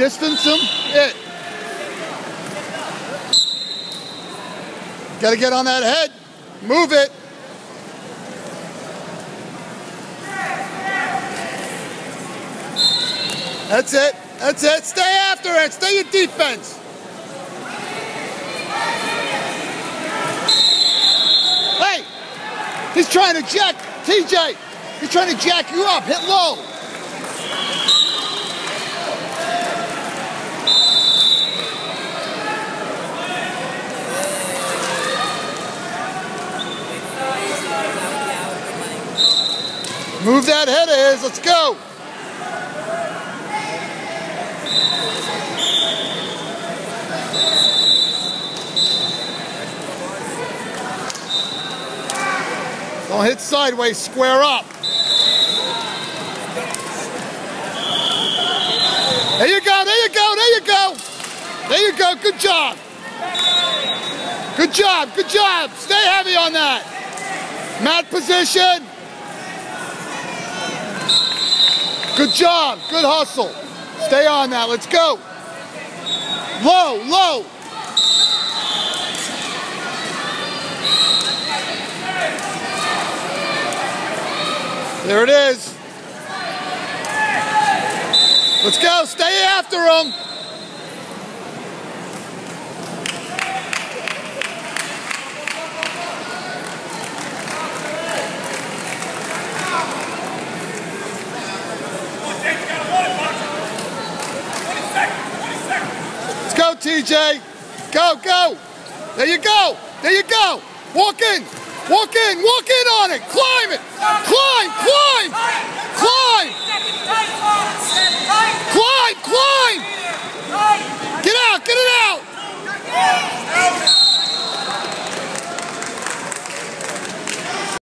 Distance him. It. Got to get on that head. Move it. That's it. That's it. Stay after it. Stay in defense. Hey, he's trying to jack, TJ, he's trying to jack you up. Hit low. Move that head of his. Let's go. Don't hit sideways, square up. There you go, there you go, there you go. There you go, good job. Good job, good job. Stay heavy on that. Mat position. Good job, good hustle. Stay on that, let's go. Low, low. There it is. Let's go. Stay after him. TJ. Go, go. There you go. There you go. Walk in. Walk in. Walk in on it. Climb it.